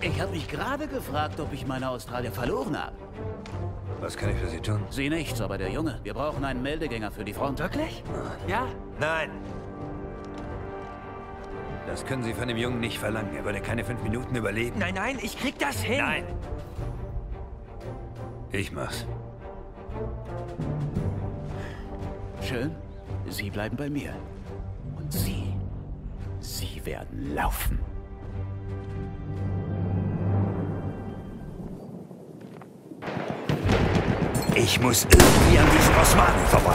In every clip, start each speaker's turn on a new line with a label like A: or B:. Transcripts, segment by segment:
A: Ich habe mich gerade gefragt, ob ich meine Australier verloren habe.
B: Was kann ich für Sie tun?
A: Sie nichts, aber der Junge. Wir brauchen einen Meldegänger für die Front.
C: Wirklich? Ja?
B: Nein! Das können Sie von dem Jungen nicht verlangen. Er würde keine fünf Minuten überleben.
C: Nein, nein, ich krieg das hin.
B: Nein! Ich mach's.
A: Schön. Sie bleiben bei mir. Und Sie, Sie werden laufen.
B: Ich muss irgendwie an diesen Osmanen vorbei.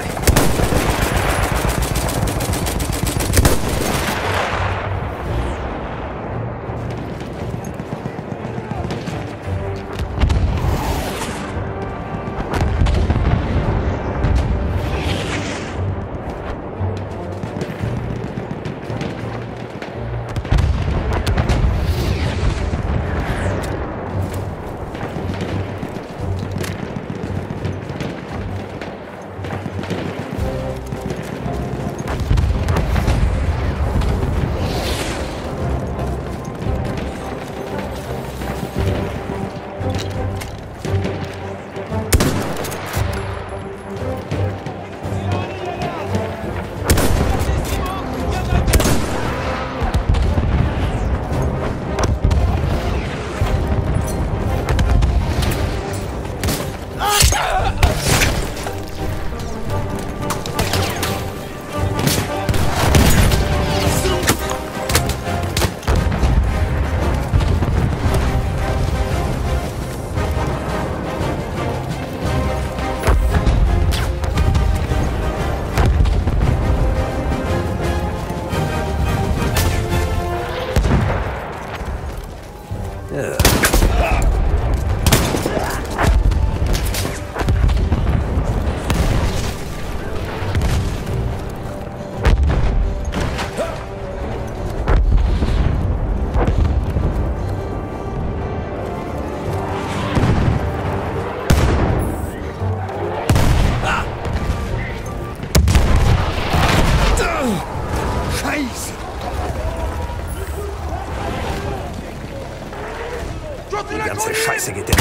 B: Parece que te...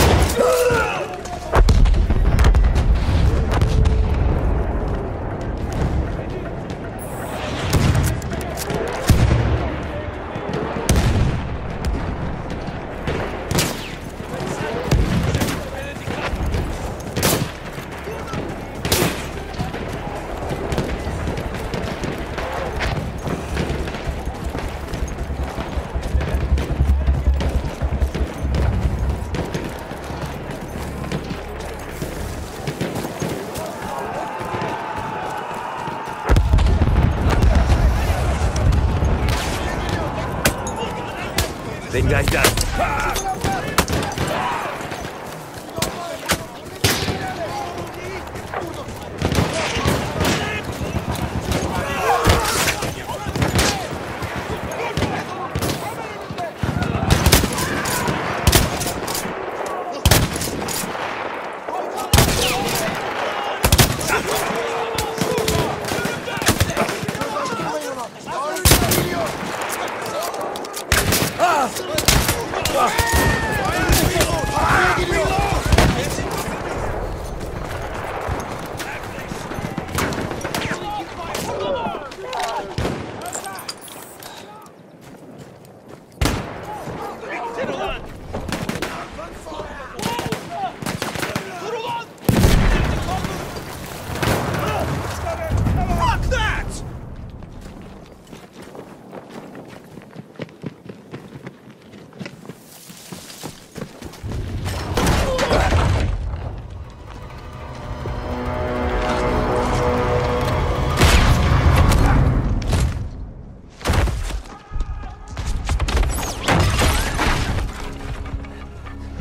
B: guys down.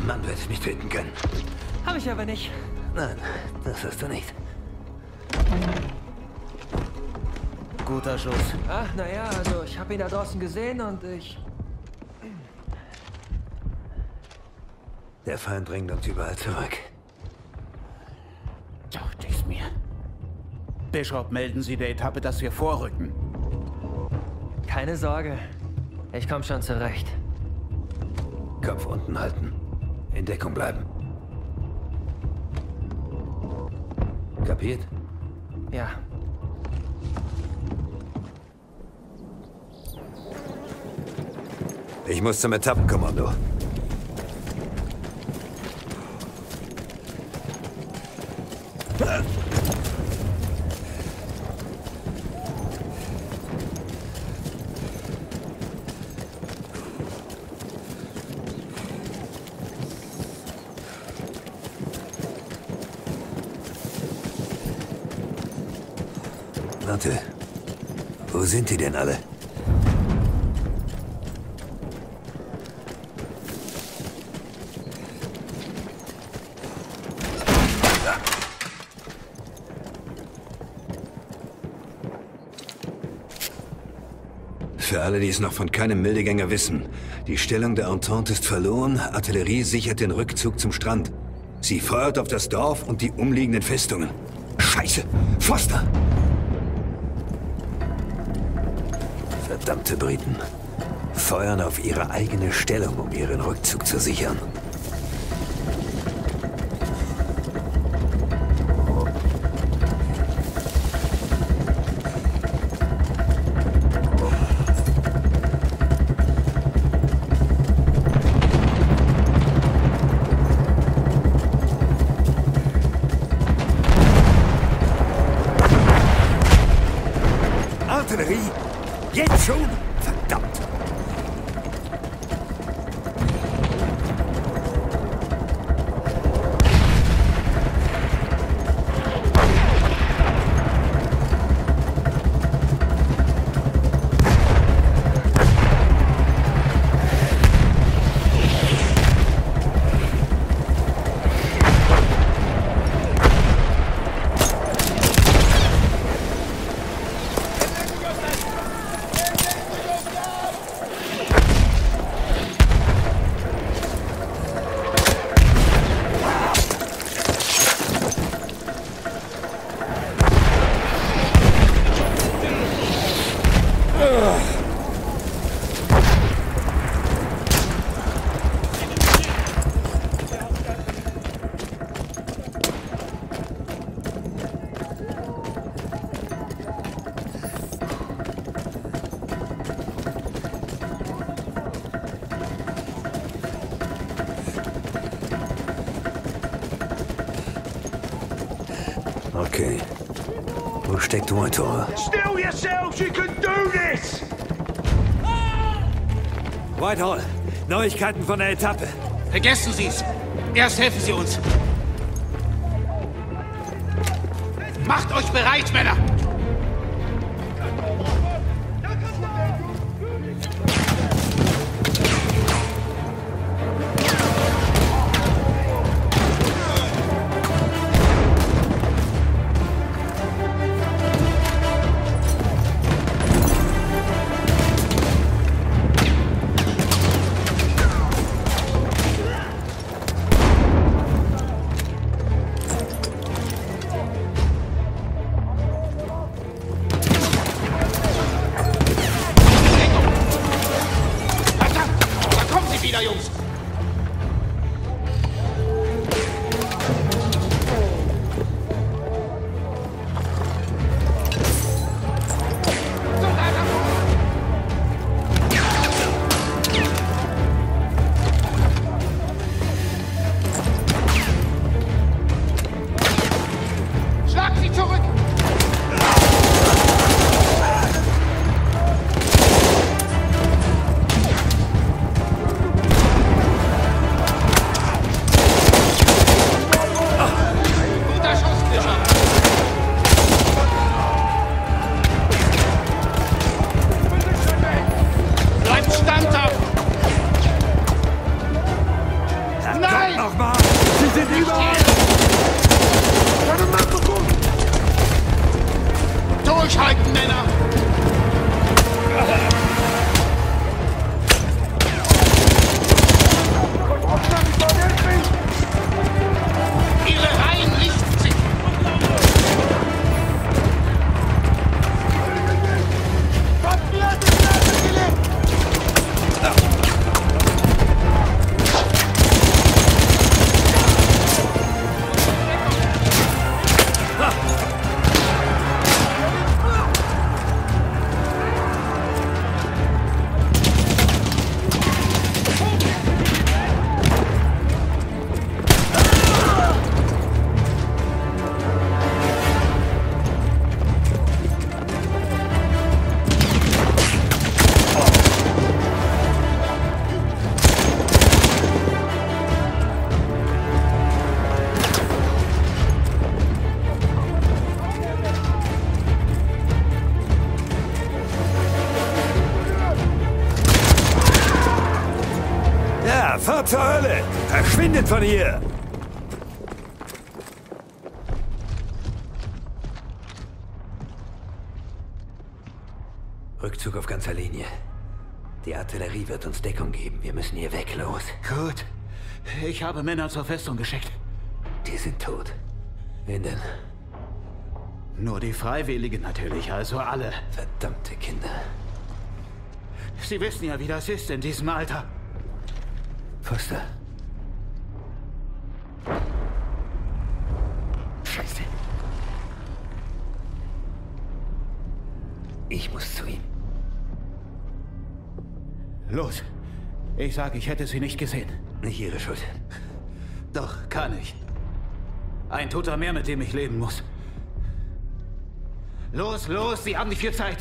B: Da. Mann wird mich töten können.
C: Hab ich aber nicht.
B: Nein, das hast du nicht.
A: Guter Schuss.
C: Ach, naja, also ich habe ihn da draußen gesehen und ich...
B: Der Feind bringt uns überall zurück.
A: Dachte ich's mir. Bischof, melden Sie der Etappe, dass wir vorrücken.
C: Keine Sorge. Ich komm schon zurecht.
B: Kopf unten halten. In Deckung bleiben. Kapiert?
C: Ja.
B: Ich muss zum Etappenkommando. Warte. Wo sind die denn alle? Für alle, die es noch von keinem Mildegänger wissen. Die Stellung der Entente ist verloren, Artillerie sichert den Rückzug zum Strand. Sie feuert auf das Dorf und die umliegenden Festungen. Scheiße! Foster! Verdammte Briten. Feuern auf ihre eigene Stellung, um ihren Rückzug zu sichern. Wo steckt Whitehall?
D: Still yourselves, you can do this!
B: Whitehall! Neuigkeiten von der Etappe.
E: Vergessen Sie's. Erst helfen Sie uns. Macht euch bereit, Männer!
B: Zur Hölle! Verschwindet von hier! Rückzug auf ganzer Linie. Die Artillerie wird uns Deckung geben. Wir müssen hier weg, los.
A: Gut. Ich habe Männer zur Festung geschickt.
B: Die sind tot. Wen denn?
A: Nur die Freiwilligen natürlich, also alle.
B: Verdammte Kinder.
A: Sie wissen ja, wie das ist in diesem Alter.
B: Foster.
A: Scheiße.
B: Ich muss zu ihm.
A: Los. Ich sage, ich hätte sie nicht gesehen.
B: Nicht Ihre Schuld.
A: Doch, kann ich. Ein Toter mehr, mit dem ich leben muss. Los, los, Sie haben nicht viel Zeit.